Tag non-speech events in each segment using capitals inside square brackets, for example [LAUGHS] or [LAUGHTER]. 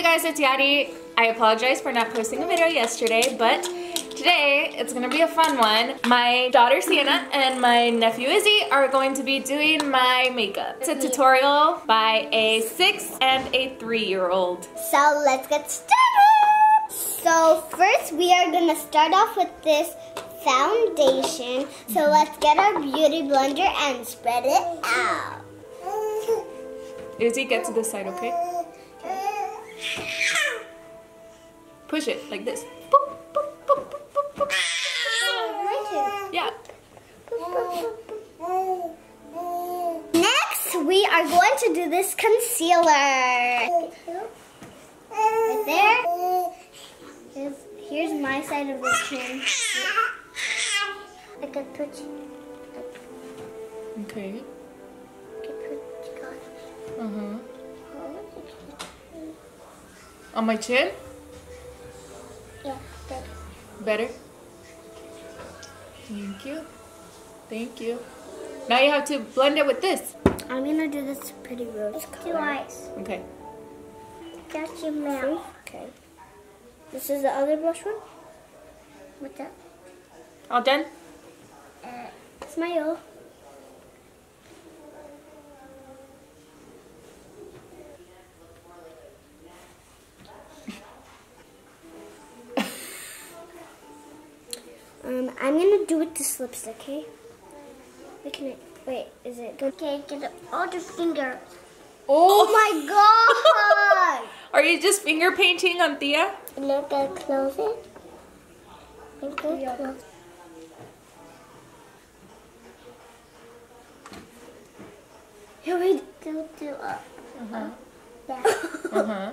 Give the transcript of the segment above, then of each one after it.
you guys, it's Yary. I apologize for not posting a video yesterday, but today it's gonna be a fun one. My daughter Sienna and my nephew Izzy are going to be doing my makeup. It's a tutorial by a six and a three-year-old. So let's get started. So first we are gonna start off with this foundation. So let's get our beauty blender and spread it out. Izzy, get to this side, okay? Push it like this. Boop, boop, boop, boop. Yeah. Next, we are going to do this concealer. Right there. Here's, here's my side of the chin. I can put, Okay. On my chin? yeah, better. Better? Thank you. Thank you. Now you have to blend it with this. I'm gonna do this pretty rose color. Two eyes. Okay. That's your mouth. Okay. This is the other brush one. What's that? All done? Uh, smile. I'm gonna do it this lipstick, okay? Wait, can I, wait, is it good? Okay, get it all the fingers. Oh my god! [LAUGHS] Are you just finger painting on Thea? Look at close it. Look at close. Here we go to up. Uh-huh. Yeah. Uh-huh.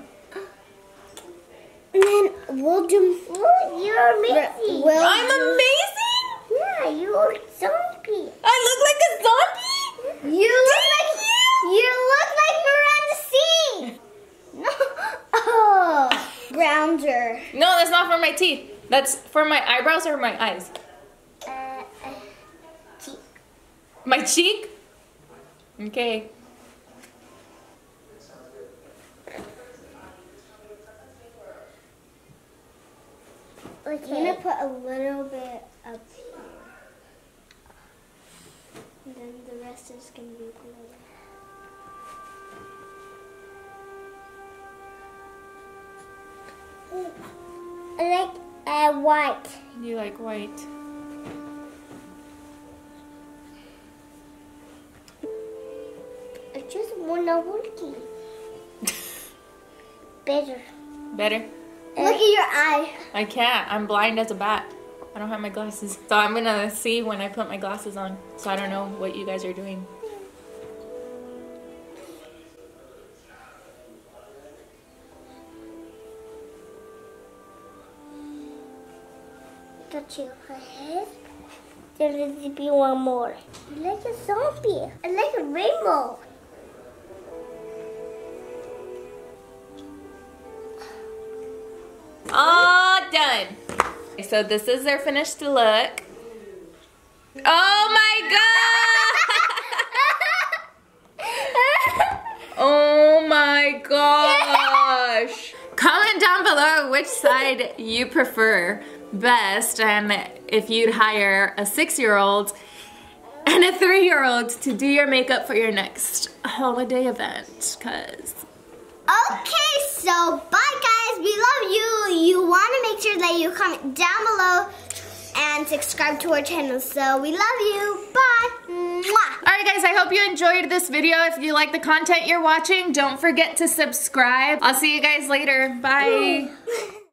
and then we'll do. you're amazing. We'll I'm do- amazing! You're zombie. I look like a zombie? You look like you look like Miranda C. No. Oh, bronzer. No, that's not for my teeth. That's for my eyebrows or my eyes. Uh, uh, cheek. My cheek? Okay. Okay. I'm gonna put a little bit up here. And then the rest is gonna be blue. I like uh, white. You like white. I just wanna worky. [LAUGHS] Better. Better? Look at your eye. I can't. I'm blind as a bat. I don't have my glasses. So I'm gonna see when I put my glasses on. So I don't know what you guys are doing. Got your head. There needs to be one more. I like a zombie. I like a rainbow. Done. So this is their finished look. Oh my god! [LAUGHS] Oh my gosh! Comment down below which side you prefer best and if you'd hire a six-year-old and a three-year-old to do your makeup for your next holiday event because Okay, so bye guys. We love you. You want to comment down below and subscribe to our channel. So we love you. Bye. Alright guys, I hope you enjoyed this video. If you like the content you're watching, don't forget to subscribe. I'll see you guys later. Bye. [LAUGHS]